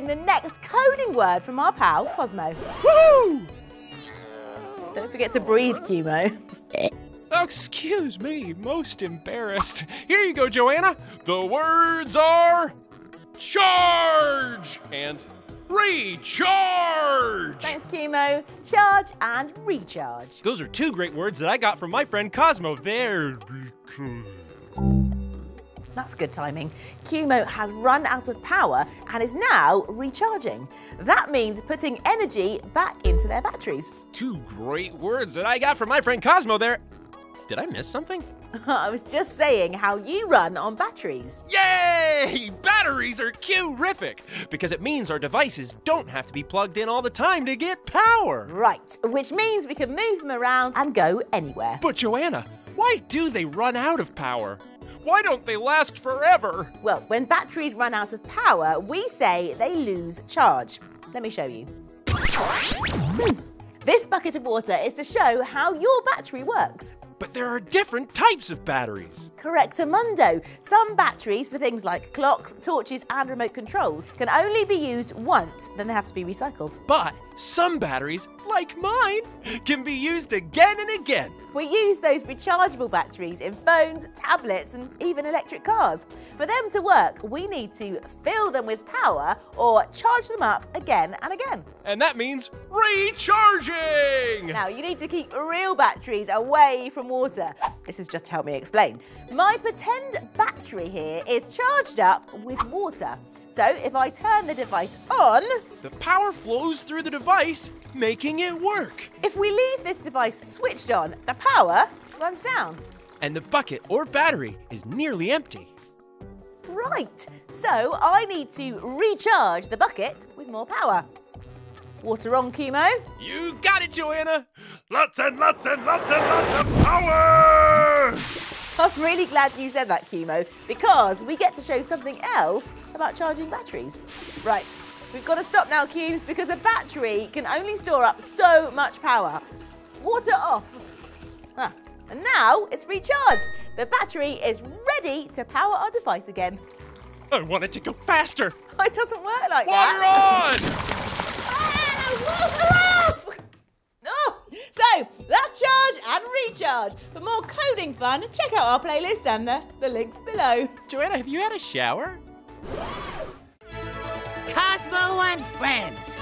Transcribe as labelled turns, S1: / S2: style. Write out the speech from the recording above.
S1: getting the next coding word from our pal, Cozmo.
S2: Woo!
S1: Don't forget to breathe, QMO.
S2: Oh, excuse me, most embarrassed. Here you go, Joanna. The words are charge and recharge.
S1: Thanks, QMO. Charge and recharge.
S2: Those are two great words that I got from my friend Cozmo there.
S1: That's good timing. QMO has run out of power and is now recharging. That means putting energy back into their batteries.
S2: Two great words that I got from my friend Cozmo there. Did I miss something?
S1: I was just saying how you run on batteries.
S2: Yay! Batteries are Q-rific because it means our devices don't have to be plugged in all the time to get power.
S1: Right, which means we can move them around and go anywhere.
S2: But Joanna, why do they run out of power? Why don't they last forever?
S1: Well, when batteries run out of power, we say they lose charge. Let me show you. This bucket of water is to show how your battery works.
S2: But there are different types of batteries.
S1: Correctamundo. Some batteries for things like clocks, torches, and remote controls can only be used once, then they have to be recycled.
S2: But some batteries, like mine, can be used again and again.
S1: We use those rechargeable batteries in phones, tablets, and even electric cars. For them to work, we need to fill them with power or charge them up again and again.
S2: And that means recharging!
S1: Now, you need to keep real batteries away from water. This is just to help me explain. My pretend battery here is charged up with water. So if I turn the device on,
S2: the power flows through the device, making it work.
S1: If we leave this device switched on, the power runs down.
S2: And the bucket or battery is nearly empty.
S1: Right, so I need to recharge the bucket with more power. Water on, QMO.
S2: You got it, Joanna. Lots and lots and lots and lots of power!
S1: I'm really glad you said that, QMO, because we get to show something else about charging batteries. Right, we've got to stop now, Cubes, because a battery can only store up so much power. Water off. Ah, and now it's recharged. The battery is ready to power our device again.
S2: I want it to go faster.
S1: It doesn't work like
S2: Water
S1: that.
S2: on!
S1: And recharge. For more coding fun, check out our playlist and uh, the links below.
S2: Joanna, have you had a shower?
S3: Cozmo and Friends.